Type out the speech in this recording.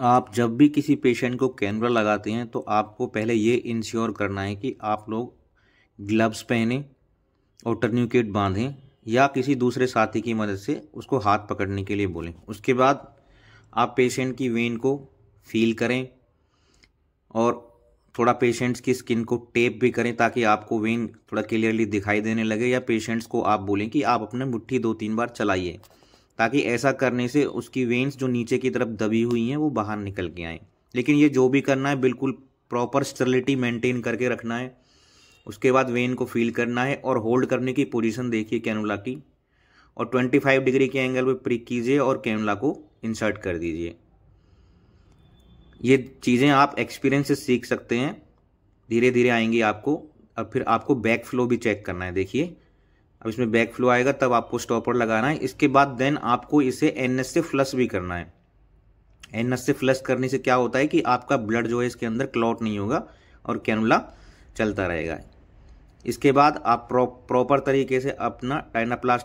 आप जब भी किसी पेशेंट को कैमरा लगाते हैं तो आपको पहले ये इंश्योर करना है कि आप लोग ग्लव्स पहने और टर्न्यूकेट बांधें या किसी दूसरे साथी की मदद से उसको हाथ पकड़ने के लिए बोलें। उसके बाद आप पेशेंट की वेन को फील करें और थोड़ा पेशेंट्स की स्किन को टेप भी करें ताकि आपको वेन थोड़ा क्लियरली दिखाई देने लगे या पेशेंट्स को आप बोलें कि आप अपने मुट्ठी दो तीन बार चलाइए। ताकि ऐसा करने से उसकी वेन्स जो नीचे की तरफ़ दबी हुई हैं, वो बाहर निकल के आएँ। लेकिन ये जो भी करना है, बिल्कुल प्रॉपर स्टेरिलिटी मेंटेन करके रखना है। उसके बाद वेन को फील करना है और होल्ड करने की पोजीशन देखिए कैनुला की। और 25 डिग्री के एंगल पे प्रिक कीजिए और कैनुला को इंसर्ट कर दीजिए। ये चीज़ें आप एक्सपीरियंस से सीख सकते हैं। धीरे धीरे आएँगी आपको। और फिर आपको बैक फ्लो भी चेक करना है, देखिए। अब इसमें बैक फ्लो आएगा, तब आपको स्टॉपर लगाना है। इसके बाद देन आपको इसे एनएस से फ्लश भी करना है। एनएस से फ्लश करने से क्या होता है कि आपका ब्लड जो है इसके अंदर क्लॉट नहीं होगा और कैनुला चलता रहेगा। इसके बाद आप प्रॉपर तरीके से अपना टाइनाप्लास्ट